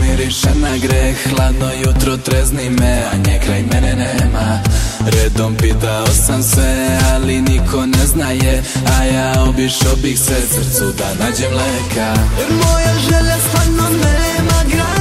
miriše na greh Hladno jutro trezni me, a nje kraj mene nema. Redom pitao sam se, ali niko ne znaje A ja obišao bih se srcu da nađem leka. Jer moja želja stvarno nema granice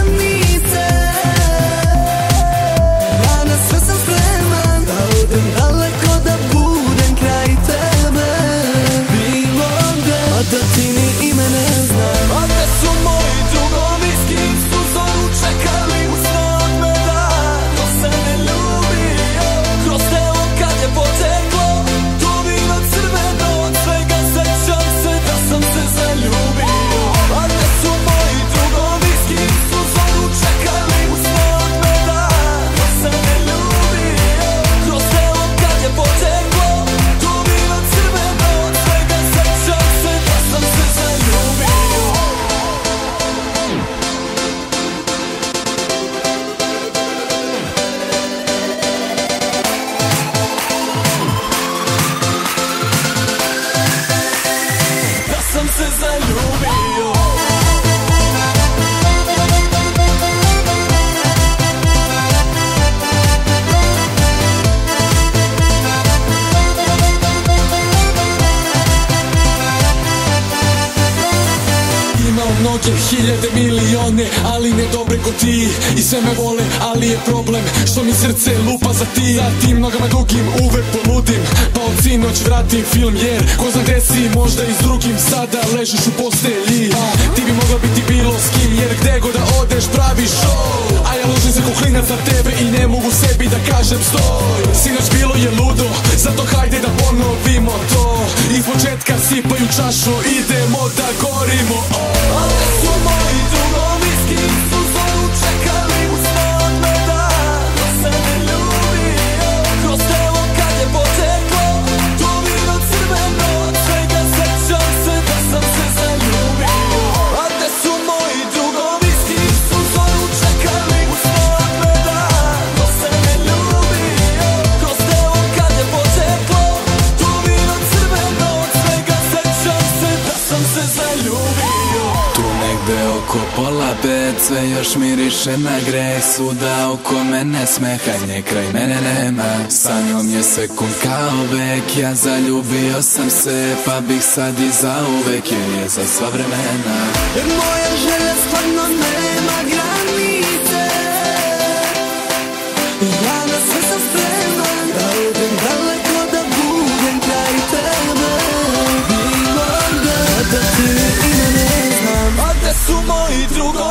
Imao mnoge hiljade milione Ali ne dobre ko ti. I sve me vole ali je problem Što mi srce lupa za ti. Za tim nogama dugim uvek poludim Pa od sinoć vratim film jer Ko zna gde si možda i s drugim Sada ležiš u postelji. A ti bi mogla biti bilo s kim Jer gde god da odeš pravi show A ja ložim se ko klinac za tebe I ne mogu sebi da kažem stoj. Sinoć bilo je ludo Zato hajde da ponovimo to Iz početka sipaju čašu Idemo da gorimo oh. Pola pet Sve još miriše na greh Svuda oko mene smeha Nje kraj mene nema. Sa njom je sekund kao vek Ja zaljubio sam se Pa bih sad i za uvek Jer je za sva vremena. Jer moja želja stvarno nema 숨어있도록